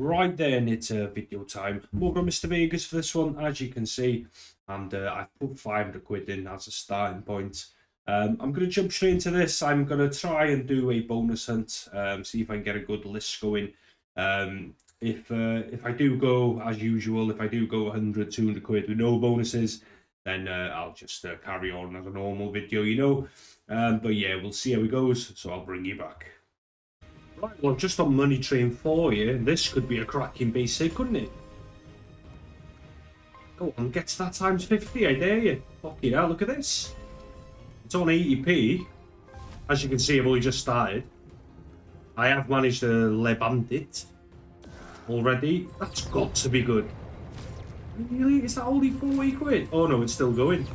Right then, it's uh, video time. I'm over Mr. Vegas for this one, as you can see, and uh, I've put 500 quid in as a starting point. Um, I'm going to jump straight into this. I'm going to try and do a bonus hunt, um, see if I can get a good list going. Um, if uh, if I do go as usual, if I do go 100, 200 quid with no bonuses, then uh, I'll just uh, carry on as a normal video, you know. Um, but yeah, we'll see how it goes, so I'll bring you back. Right, well, just on Money Train 4 here, this could be a cracking basic, couldn't it? Go on, get to that times 50, I dare you. Fucking hell, look at this. It's on 80p. As you can see, I've only just started. I have managed to Le Bandit already. That's got to be good. Really? Is that only 40 quid? Oh no, it's still going.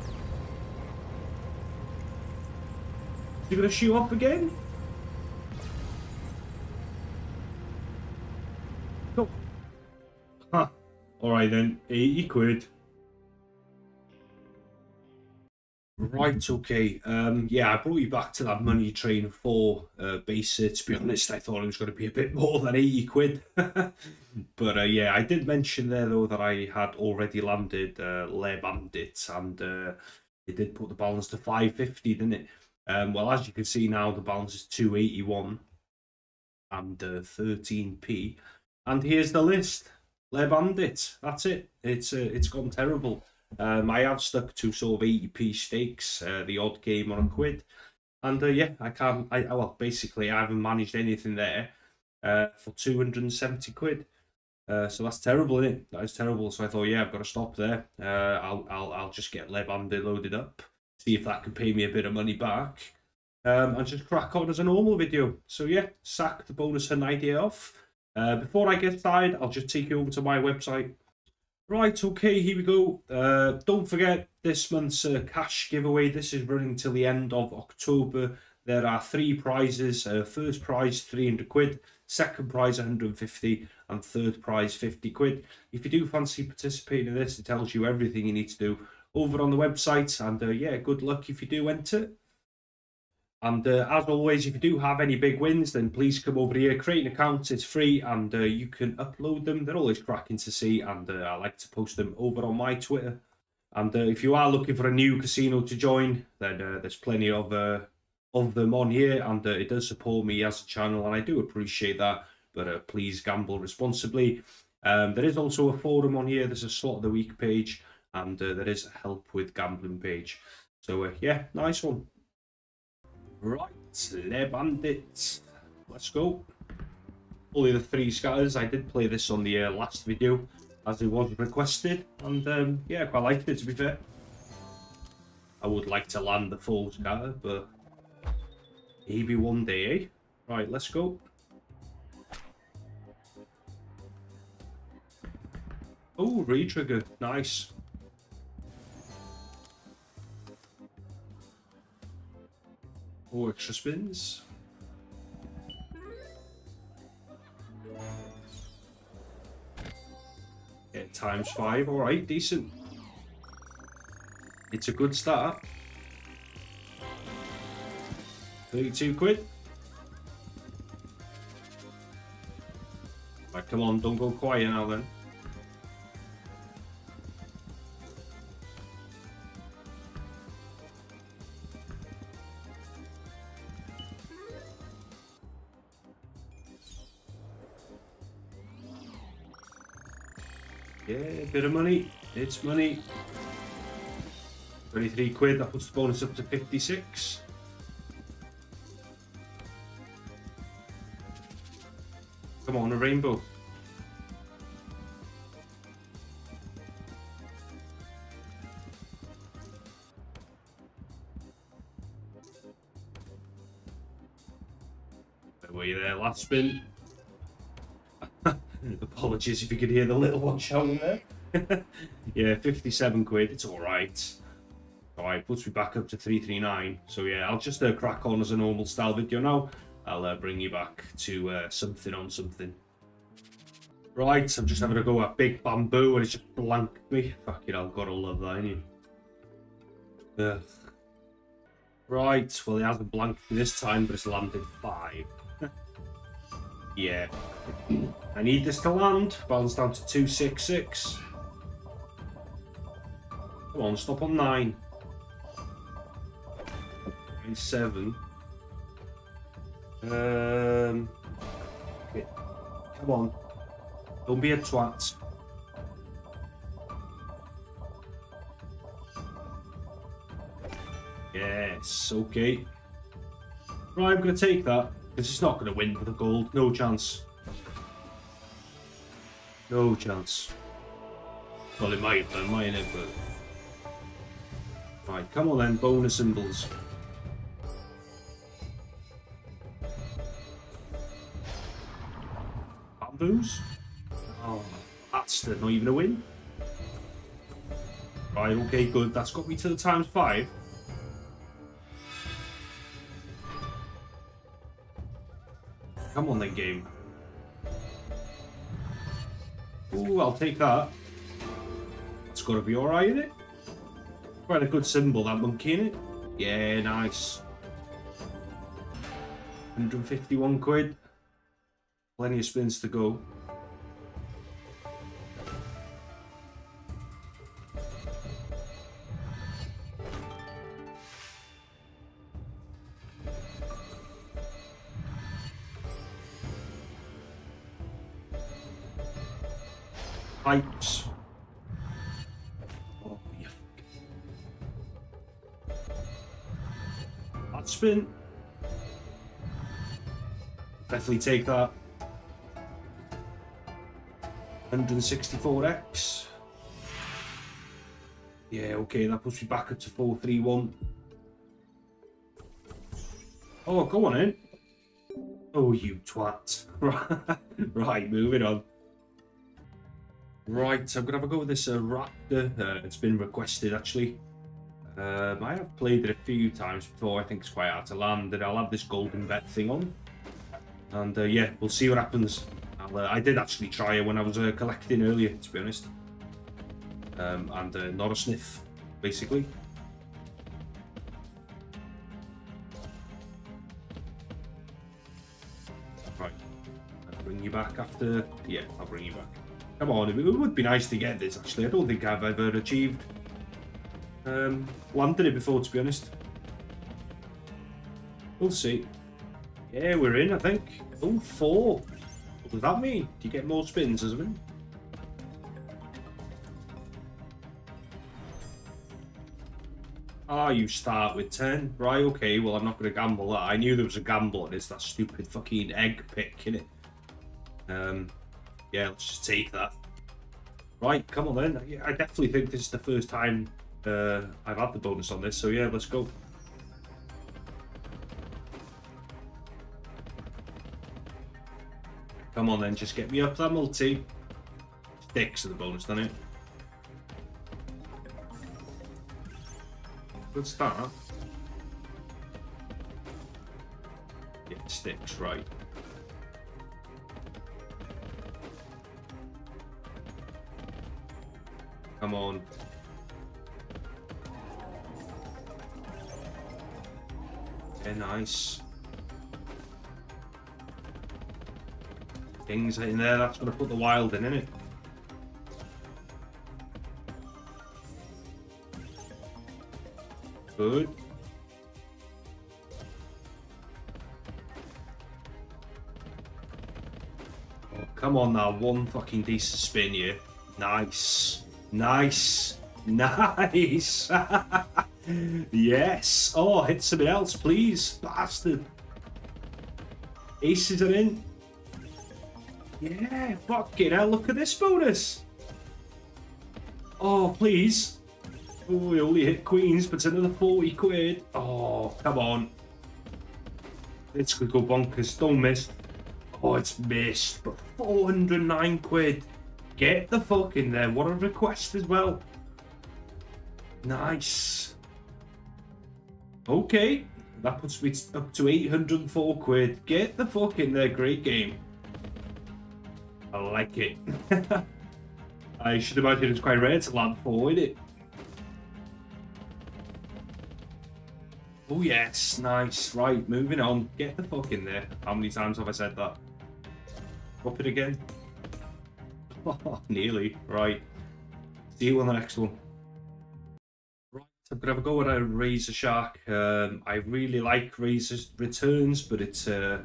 He going to shoot off again? Alright then, 80 quid. Right, okay. Um, yeah, I brought you back to that Money Train for uh, basic. To be honest, I thought it was going to be a bit more than 80 quid. but uh, yeah, I did mention there, though, that I had already landed uh, Le and uh, it did put the balance to 550, didn't it? Um, well, as you can see now, the balance is 281 and uh, 13p. And here's the list. Le Bandit. That's it. It's uh, It's gone terrible. Um, I have stuck to sort of 80p stakes, uh, the odd game on a quid. And uh, yeah, I can't, I, well, basically, I haven't managed anything there uh, for 270 quid. Uh, so that's terrible, isn't it? That is terrible. So I thought, yeah, I've got to stop there. Uh, I'll, I'll, I'll just get Le Bandit loaded up, see if that can pay me a bit of money back, um, and just crack on as a normal video. So yeah, sack the bonus and idea off. Uh, before I get started, I'll just take you over to my website, Right, okay, here we go. Uh, don't forget this month's uh, cash giveaway. This is running till the end of October. There are three prizes. Uh, first prize, 300 quid. Second prize, 150. And third prize, 50 quid. If you do fancy participating in this, it tells you everything you need to do over on the website. And uh, yeah, good luck if you do enter. And uh, as always, if you do have any big wins, then please come over here, create an account, it's free, and uh, you can upload them. They're always cracking to see, and uh, I like to post them over on my Twitter. And uh, if you are looking for a new casino to join, then uh, there's plenty of uh, of them on here, and it does support me as a channel, and I do appreciate that. But please gamble responsibly. Um, there is also a forum on here. There's a slot of the week page, and there is a help with gambling page. So yeah, nice one. Right, Le Bandits. Let's go. Only the three scatters. I did play this on the uh, last video as it was requested. And um, yeah, quite liked it to be fair. I would like to land the full scatter, but maybe one day, eh? Right, let's go. Oh, re-trigger. Nice. Four extra spins. Yeah, times five. All right, decent. It's a good start. 32 quid. Right, come on, don't go quiet now then. Bit of money. It's money. 23 quid, that puts the bonus up to 56. Come on, a rainbow. Were you there last spin? Apologies if you could hear the little one shouting there. yeah, 57 quid, it's alright. Alright, puts me back up to 339. So yeah, I'll just uh, crack on as a normal style video now. I'll uh, bring you back to uh, something on something. Right, I'm just having a go at Big Bamboo and it's just blanked me. Fuck it, I've got to love that, you? Ugh. Right, well, it hasn't blanked me this time, but it's landed five. Yeah. I need this to land. Balance down to 266. Come on, stop on 9. 9 7. Um, okay. Come on. Don't be a twat. Yes, okay. Right, I'm going to take that. Because it's not going to win for the gold. No chance. No chance. Well, it might it? But... Right, come on then, bonus symbols. Bamboos? Oh, that's not even a win. Right, okay, good. That's got me to the times five. Come on then, game. Ooh, I'll take that. It's got to be alright, isn't it? Quite a good symbol, that monkey, in it? Yeah, nice. 151 quid. Plenty of spins to go. Pipes. Definitely take that. 164x. Yeah, okay, that puts me back up to 431. Oh, go on in. Oh, you twat. right, moving on. Right, I'm going to have a go with this uh, Raptor. Uh, it's been requested, actually. Um, I have played it a few times before. I think it's quite hard to land. And I'll have this golden vet thing on. And uh, yeah, we'll see what happens. Uh, I did actually try it when I was uh, collecting earlier, to be honest. Um, and uh, not a sniff, basically. Right. I'll bring you back after... Yeah, I'll bring you back. Come on, it would be nice to get this, actually. I don't think I've ever achieved um, landed it before, to be honest. We'll see. Yeah, we're in, I think. Oh, four. What does that mean? Do you get more spins a win? Ah, oh, you start with 10. Right, okay, well, I'm not going to gamble that. I knew there was a gamble on this, that stupid fucking egg pick, innit? Um, yeah, let's just take that. Right, come on then. I definitely think this is the first time uh, I've had the bonus on this, so yeah, let's go. Come on then, just get me up that multi. Sticks of the bonus, doesn't it? Good start. Yeah, sticks, right. Come on. Yeah, nice. Things in there, that's going to put the wild in, isn't it? Good. Oh, come on now, one fucking decent spin here. Nice. Nice. Nice. yes. Oh, hit something else, please. Bastard. Aces are in. Yeah, fucking hell, look at this bonus. Oh, please. Oh, we only hit queens, but it's another 40 quid. Oh, come on. This could go bonkers. Don't miss. Oh, it's missed. But 409 quid. Get the fuck in there. What a request as well. Nice. Okay. That puts me up to 804 quid. Get the fuck in there. Great game. I like it. I should imagine it's quite rare to land four, isn't it? Oh yes, nice. Right, moving on. Get the fuck in there. How many times have I said that? Drop it again. Oh, nearly. Right. See you on the next one. Right, I'm gonna have a go at a Razor Shark. Um, I really like Razor's returns, but it's uh,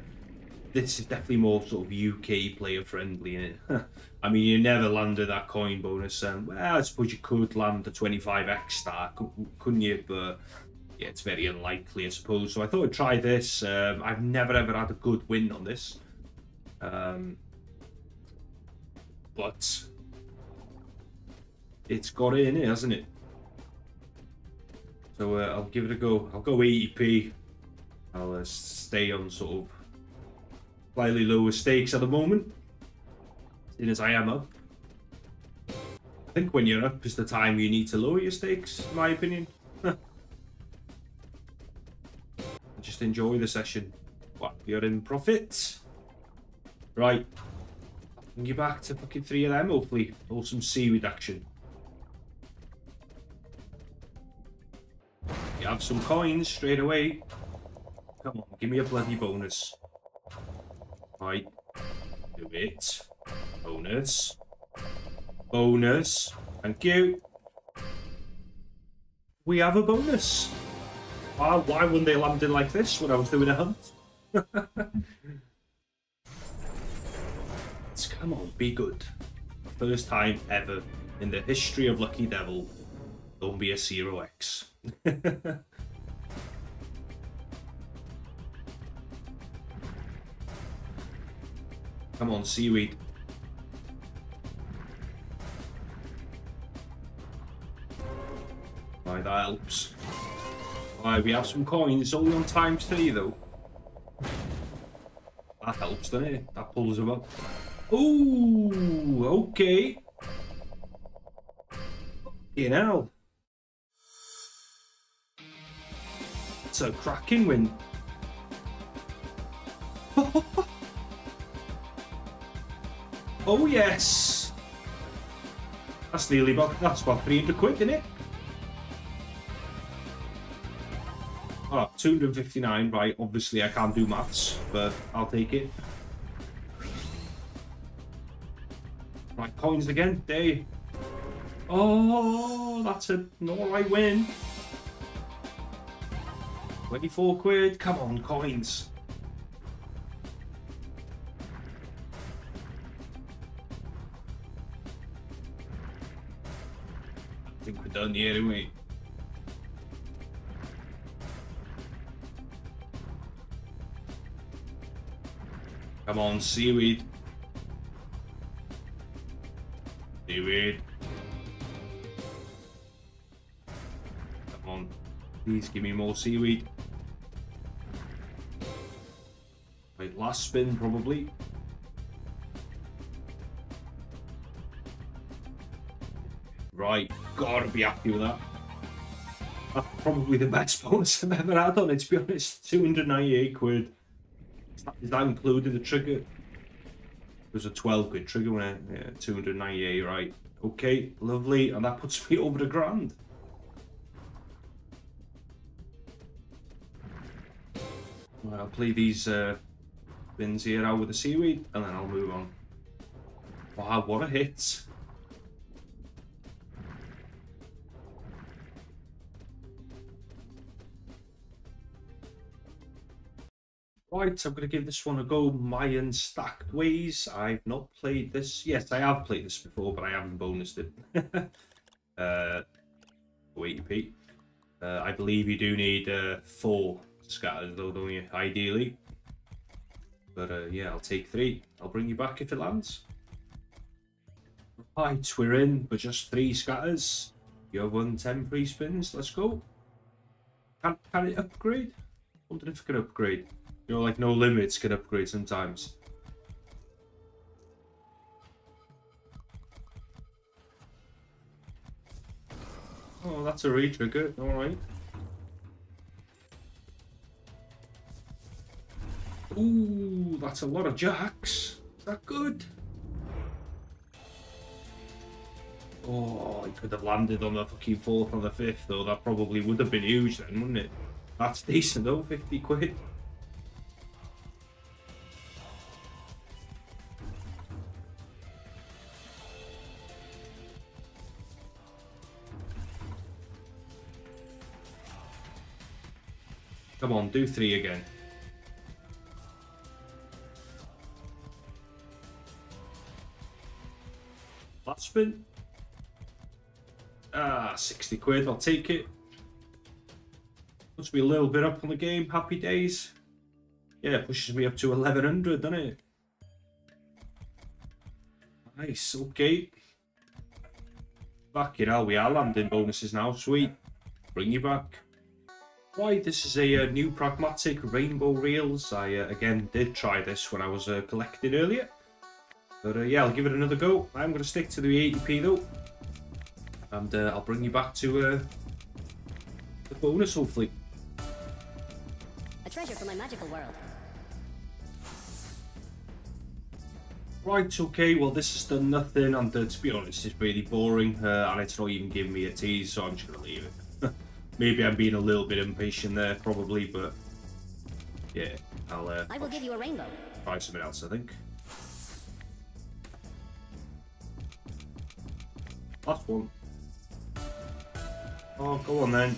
this is definitely more sort of UK player friendly. In it, I mean, you never landed that coin bonus, and well, I suppose you could land the 25x star, couldn't you? But yeah, it's very unlikely, I suppose. So I thought I'd try this. Um, I've never ever had a good win on this. Um, but it's got in it, hasn't it? So uh, I'll give it a go. I'll go 80p. I'll uh, stay on sort of slightly lower stakes at the moment, seeing as I am up. I think when you're up is the time you need to lower your stakes, in my opinion. Just enjoy the session. What, you're in profit? Right. Bring you back to fucking three of them, hopefully. Or some seaweed action. Have some coins straight away. Come on, give me a bloody bonus. Right. Do it. Bonus. Bonus. Thank you. We have a bonus. Why, why wouldn't they land in like this when I was doing a hunt? Come on, be good. First time ever in the history of Lucky Devil, don't be a Zero X. Come on, seaweed. Right, that helps. Right, we have some coins. It's only on times three, though. That helps, doesn't it? That pulls them up. Ooh, okay. You know. It's a cracking win. oh yes. That's nearly about that's about 300 quid, isn't it? Ah, oh, 259, right, obviously I can't do maths, but I'll take it. Right, coins again. Day. Oh, that's a alright win. 24 quid. Come on, coins. I think we're done here, aren't? Come on, seaweed. Seaweed. Come on. Please give me more seaweed. Last spin probably. Right, gotta be happy with that. That's probably the best bonus I've ever had on it, to be honest. 298 quid. Is that, is that including the trigger? It was a 12 quid trigger I, yeah, 298, right. Okay, lovely. And that puts me over the grand. Well, I'll play these uh, bins here out with the seaweed and then I'll move on. Wow, what a hit. Right, I'm going to give this one a go. Mayan Stackways. I've not played this. Yes, I have played this before, but I haven't bonused it. uh, wait, Pete. Uh, I believe you do need uh, four scattered, though, don't you? Ideally. But uh, yeah, I'll take three. I'll bring you back if it lands. Right, we're in, but just three scatters. You have won 10 free spins. Let's go. Can, can it upgrade? wonder if it can upgrade. You know, like no limits can upgrade sometimes. Oh, that's a re-trigger. Alright. Ooh, that's a lot of jacks. Is that good? Oh, he could have landed on the fucking fourth or the fifth, though. That probably would have been huge then, wouldn't it? That's decent, though. 50 quid. Come on, do three again. Spin. Ah, 60 quid, I'll take it. Puts me a little bit up on the game, happy days. Yeah, pushes me up to 1100, doesn't it? Nice, okay. Back it hell, we are landing bonuses now, sweet. Bring you back. Why, this is a uh, new pragmatic rainbow reels. I uh, again did try this when I was uh, collecting earlier. But uh, yeah, I'll give it another go. I'm going to stick to the 80p though. And uh, I'll bring you back to uh, the bonus hopefully. A treasure for my magical world. Right, okay, well this has done nothing and uh, to be honest it's really boring uh, and it's not even giving me a tease so I'm just going to leave it. Maybe I'm being a little bit impatient there probably but yeah, I'll, uh, I will I'll give you a rainbow. try something else I think. Last one. Oh, go on then.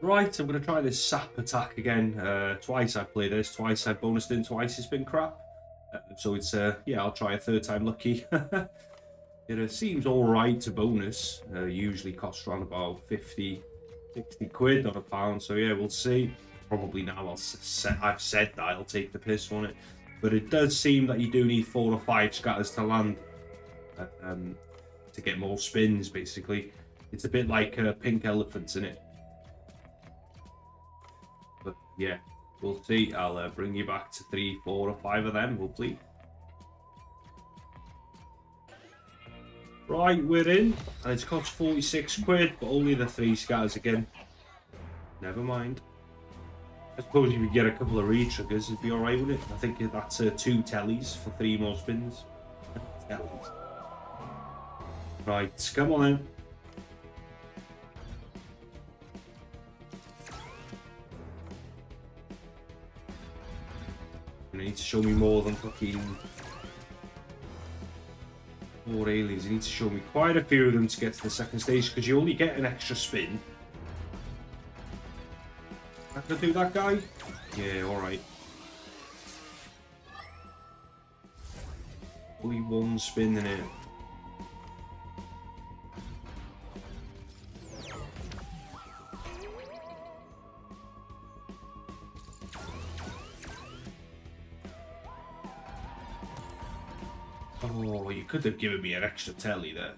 Right, I'm going to try this Zap Attack again. Uh, twice I've played this, twice I've bonused in, twice it's been crap. Uh, so it's, uh, yeah, I'll try a third time lucky. it uh, seems alright to bonus. Uh, usually costs around about 50, 60 quid on a pound. So yeah, we'll see. Probably now I'll I've said that I'll take the piss on it. But it does seem that you do need four or five scatters to land. Um, to get more spins, basically. It's a bit like uh, pink elephants in it. But yeah, we'll see. I'll uh, bring you back to three, four, or five of them, hopefully. Right, we're in, and it's cost 46 quid, but only the three scatters again. Never mind. I suppose if you get a couple of re-triggers, it'd be alright with it. I think that's uh, two tellies for three more spins. tellies. Right, come on then. You need to show me more than fucking more aliens. You need to show me quite a few of them to get to the second stage because you only get an extra spin. I can do that guy? Yeah, alright. Only one spin in it. You could have given me an extra telly there.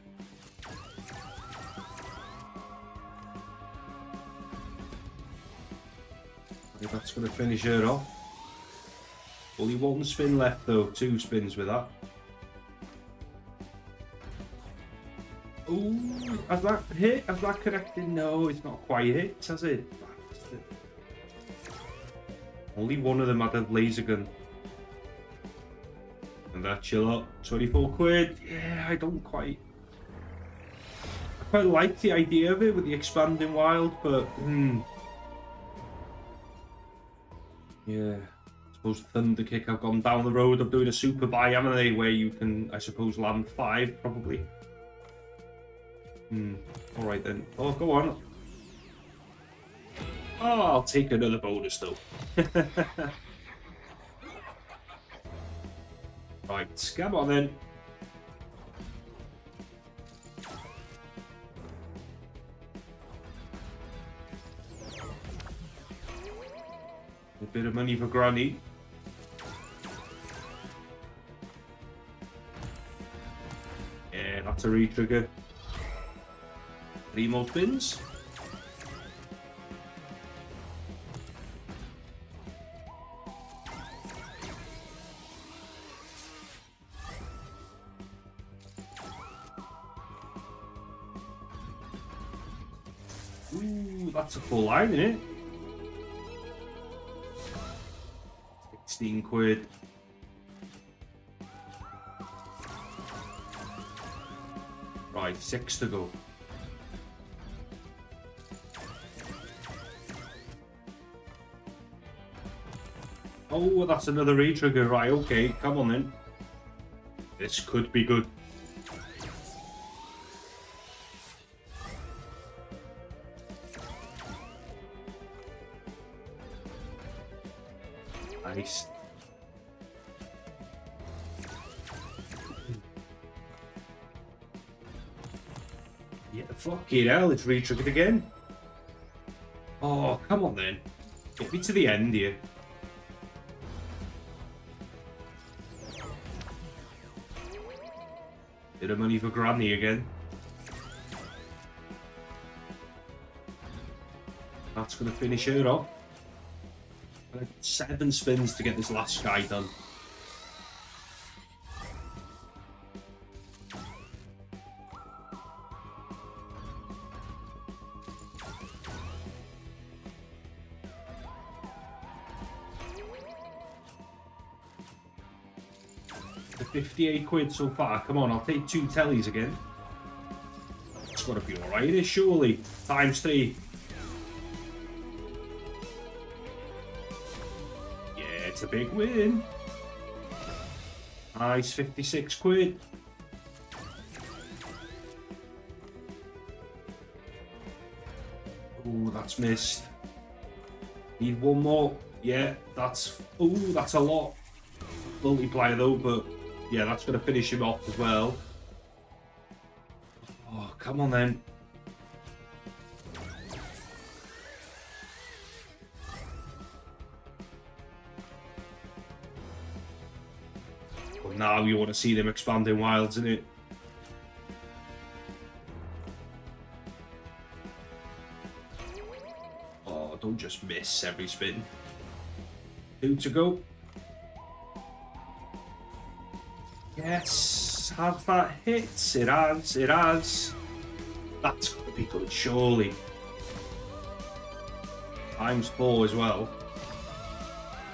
Okay, that's going to finish her off. Only one spin left though, two spins with that. Ooh, has that hit? Has that connected? No, it's not quite hit, has it? Only one of them had a laser gun. That's your lot. 24 quid. Yeah, I don't quite. I quite like the idea of it with the expanding wild, but hmm. Yeah. I suppose Thunderkick have gone down the road of doing a super buy, haven't they? Where you can, I suppose, land five probably. Hmm. Alright then. Oh, go on. Oh, I'll take another bonus though. right, come on then. A bit of money for Granny. Yeah, that's a re-trigger. Three more spins. Ooh, that's a full line, isn't it? 16 quid. Right, six to go. Oh, that's another re-trigger. Right, okay, come on then. This could be good. Fucking hell, it's re-triggered again. Oh, come on then. Get me to the end here. Bit of money for Granny again. That's going to finish her off. Seven spins to get this last guy done. 58 quid so far. Come on, I'll take two tellies again. It's got to be alright, eh, surely. Times three. Yeah, It's a big win. Nice, 56 quid. Oh, that's missed. Need one more. Yeah, that's... Oh, that's a lot. Multiplier though, but yeah, that's going to finish him off as well. Oh, come on then. now you want to see them expanding wilds, isn't it? Oh, don't just miss every spin. Two to go. Yes, have that hit. It has, it has. That's going to be good, surely. Times four as well.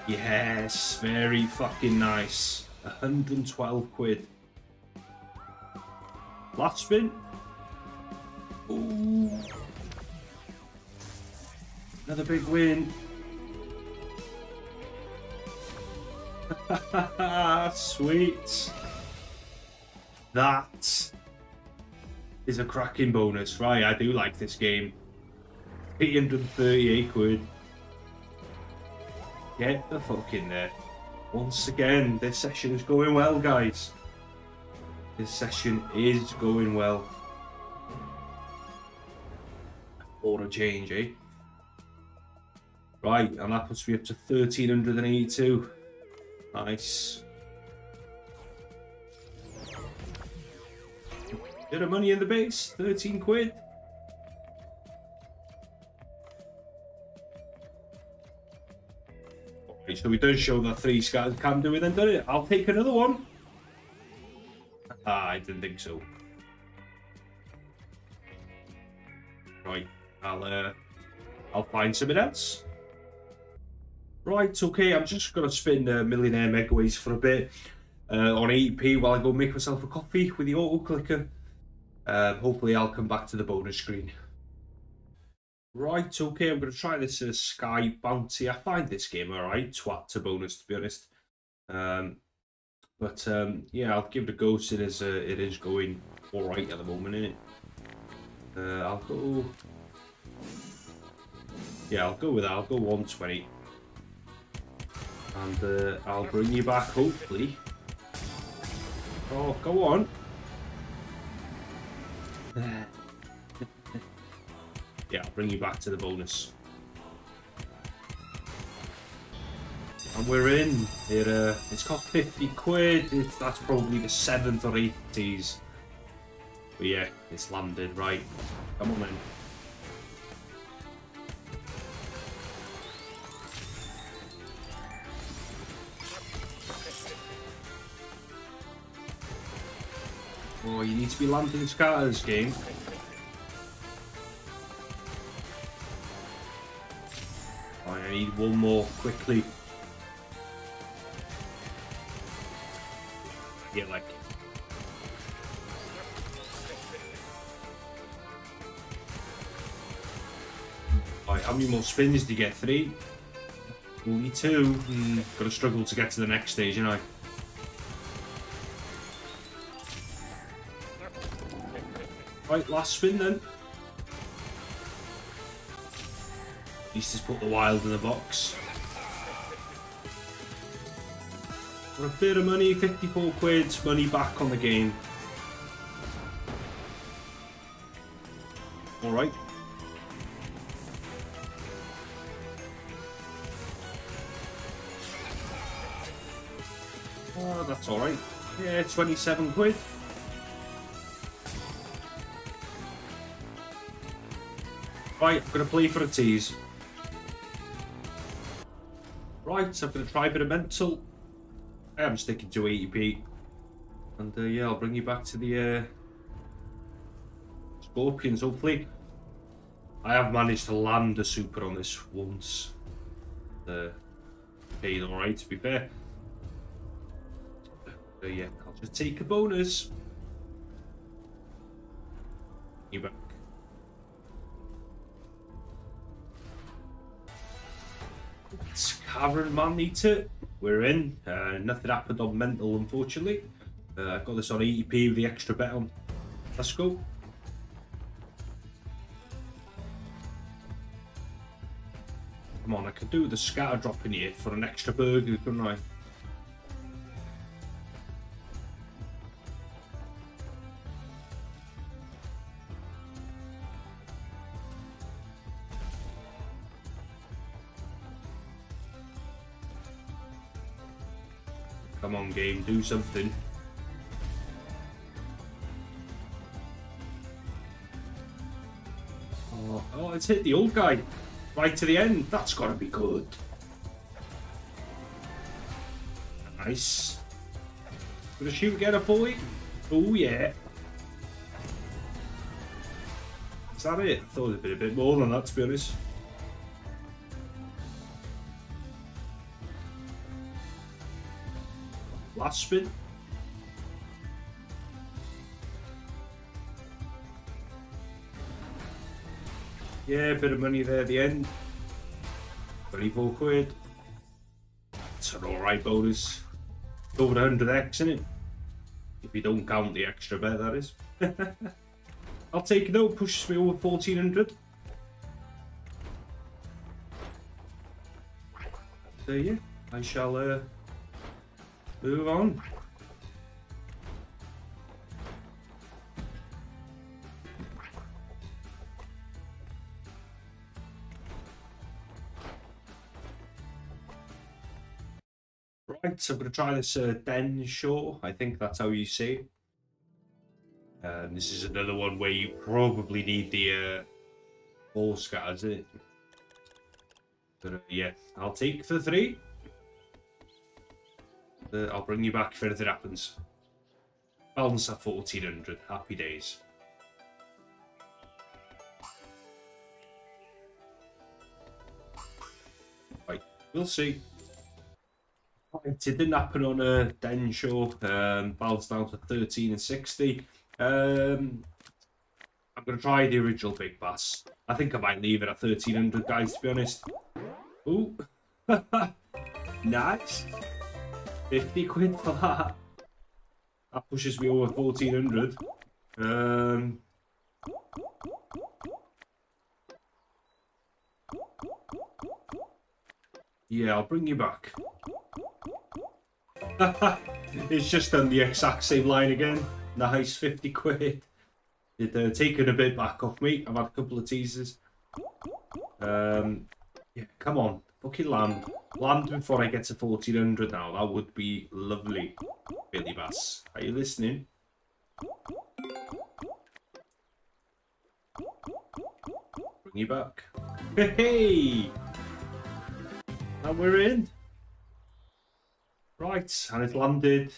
Yes, very fucking nice. 112 quid. Last spin. Ooh. Another big win. Sweet. That is a cracking bonus. Right, I do like this game. 838 quid. Get the fuck in there. Once again, this session is going well, guys. This session is going well. Order change, eh? Right, and that puts me up to 1382. Nice. Bit of money in the base, 13 quid. Okay, so we don't show that three scars can do it then, do it? I'll take another one. Ah, I didn't think so. Right, I'll uh, I'll find something else. Right, okay, I'm just gonna spin uh, Millionaire Megaways for a bit uh, on 8p while I go make myself a coffee with the auto clicker. Uh, hopefully, I'll come back to the bonus screen. Right, okay, I'm going to try this uh, Sky Bounty. I find this game alright, twat to bonus, to be honest. Um, but um, yeah, I'll give it a go since uh, it is going alright at the moment, innit? Uh, I'll go... Yeah, I'll go with that. I'll go 120. And uh, I'll bring you back, hopefully. Oh, go on. Yeah, I'll bring you back to the bonus. And we're in. It, uh, it's cost 50 quid. That's probably the seventh or eighth tease. But yeah, it's landed. Right. Come on then. Need to be landing scatters, game. I need one more quickly. Get like how many more spins do you get? Three? Only two. Mm, gotta struggle to get to the next stage, you know. Right, last spin then. At least he's put the wild in the box. For a bit of money, 54 quid, money back on the game. Alright. Oh, that's alright. Yeah, 27 quid. Right, I'm going to play for a tease. Right, I'm going to try a bit of mental. I am sticking to 80p. And uh, yeah, I'll bring you back to the uh, Scorpions, hopefully. I have managed to land a super on this once. Uh, paid alright, to be fair. So yeah, I'll just take a bonus. You back. Cavern Man Eater. We're in. Uh, nothing happened on mental, unfortunately. Uh, I've got this on 80p with the extra bet on. Let's go. Come on, I could do the scatter drop in here for an extra burger, couldn't I? Do something. Oh, oh, it's hit the old guy right to the end. That's got to be good. Nice. Gonna shoot get a boy. Oh yeah. Is that it? I thought it'd be a bit more than that, to be honest. Last spin. Yeah, bit of money there at the end. 24 quid. It's an alright bonus. Over 100x, isn't it? If you don't count the extra bet, that is. I'll take it though, pushes me over 1400. So yeah, I shall uh, move on. Right, so I'm going to try this uh, Densho. I think that's how you say. And this is another one where you probably need the uh, ball scatters, it? But uh, yeah, I'll take the three. Uh, I'll bring you back if anything happens. Balance at 1400. Happy days. Right, we'll see. It didn't happen on a Densho. Um, balanced down to 13 and 60. Um, I'm going to try the original Big Bass. I think I might leave it at 1300, guys, to be honest. Ooh. nice. 50 quid for that. That pushes me over 1400. Um, yeah, I'll bring you back. it's just on the exact same line again. Nice, 50 quid. It uh, taken a bit back off me. I've had a couple of teasers. Um, yeah, come on. Fucking land. Land before I get to 1400 now. That would be lovely. Billy Bass. Are you listening? Bring you back. Hey! And we're in. Right, and it landed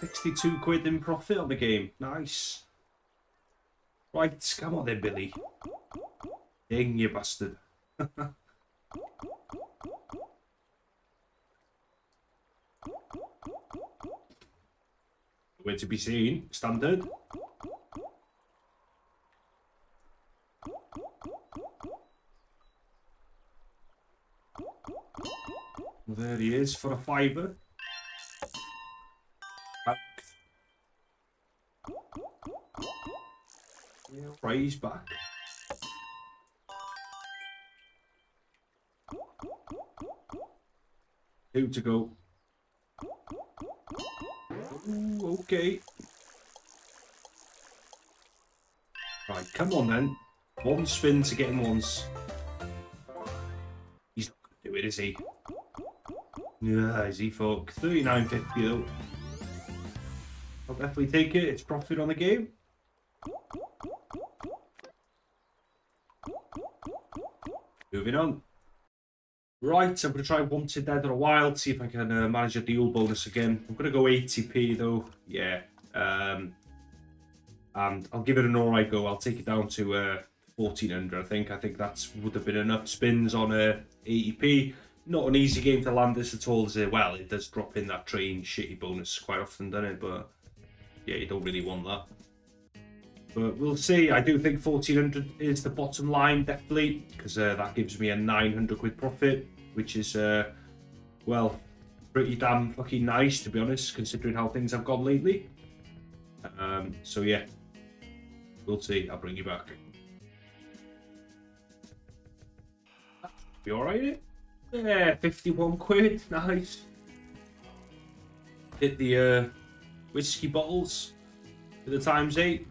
62 quid in profit on the game. Nice. Right, come on then, Billy. Ding, you bastard. Where to be seen, standard. There he is for a fiver. Back. Back. Two to go. Ooh, okay. Right, come on then. One spin to get him once. He's not going to do it, is he? Yeah, is he fuck? 39.50 though. I'll definitely take it. It's profit on the game. Moving on. Right, I'm going to try Wanted Dead or a Wild, see if I can uh, manage a deal bonus again. I'm going to go 80p though, yeah. Um, and I'll give it an alright go. I'll take it down to uh, 1400, I think. I think that would have been enough spins on uh, 80p. Not an easy game to land this at all, is it? Well, it does drop in that train shitty bonus quite often, doesn't it? But yeah, you don't really want that. But we'll see. I do think 1400 is the bottom line, definitely, because uh, that gives me a 900 quid profit, which is, uh, well, pretty damn fucking nice, to be honest, considering how things have gone lately. Um, so, yeah, we'll see. I'll bring you back. Be alright? Yeah, 51 quid. Nice. Hit the uh, whiskey bottles for the times 8.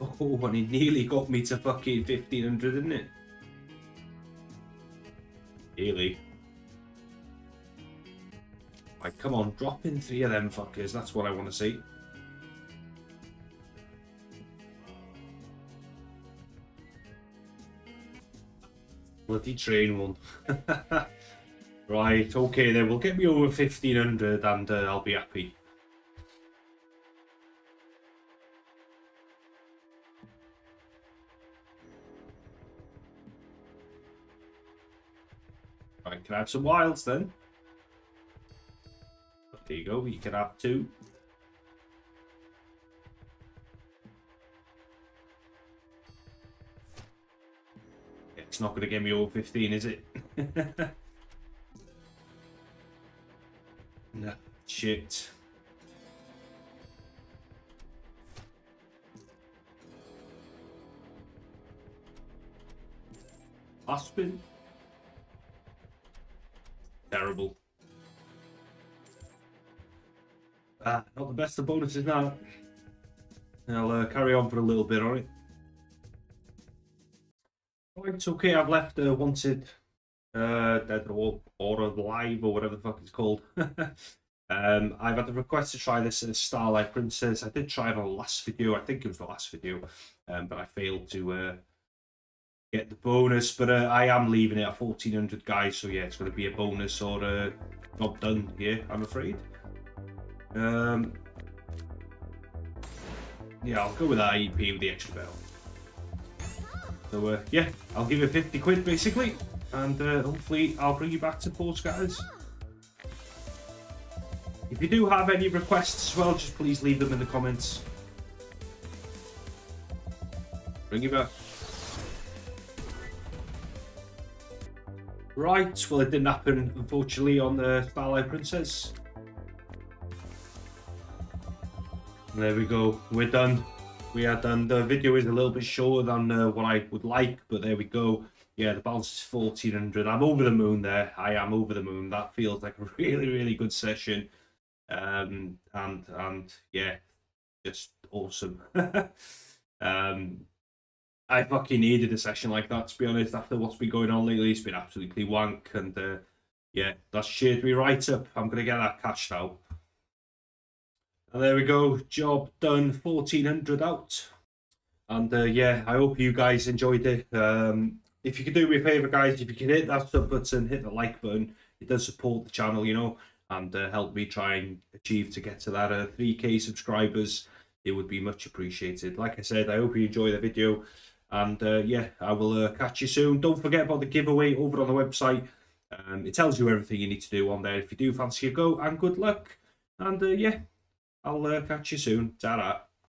Oh, and he nearly got me to fucking 1500, didn't it? Nearly. Right, come on, drop in three of them fuckers. That's what I want to see. Bloody train one. right, okay then. We'll get me over 1500 and uh, I'll be happy. Can have some wilds then? There you go, you can have two. It's not going to get me all 15, is it? no, shit. Last spin. Terrible. Ah, not the best of bonuses now. I'll uh, carry on for a little bit on it. Right, okay, I've left uh, Wanted uh, Dead or, or Alive or whatever the fuck it's called. um, I've had a request to try this as Starlight Princess. I did try it on the last video, I think it was the last video, um, but I failed to uh, get the bonus. But uh, I am leaving it at 1400 guys, so yeah, it's going to be a bonus or a job done here, I'm afraid. Um, yeah, I'll go with that EP with the extra bell. So uh, yeah, I'll give you 50 quid basically, and uh, hopefully I'll bring you back to Paul Scatters. If you do have any requests as well, just please leave them in the comments. Bring you back. Right, well it didn't happen unfortunately on the Starlight Princess. There we go, we're done we are done. The video is a little bit shorter than uh, what I would like, but there we go. Yeah, the balance is 1400. I'm over the moon there. I am over the moon. That feels like a really, really good session. Um, and, and yeah, just awesome. um, I fucking needed a session like that, to be honest, after what's been going on lately. It's been absolutely wank. And uh, yeah, that cheered me right up. I'm to get that cashed out. And there we go, job done, 1400 out. And uh, yeah, I hope you guys enjoyed it. Um, if you could do me a favour, guys, if you can hit that sub button, hit the like button, it does support the channel, you know, and uh, help me try and achieve to get to that uh, 3k subscribers. It would be much appreciated. Like I said, I hope you enjoy the video. And uh, yeah, I will uh, catch you soon. Don't forget about the giveaway over on the website. Um, it tells you everything you need to do on there if you do fancy a go. And good luck. And uh, yeah, I'll uh, catch you soon. ta.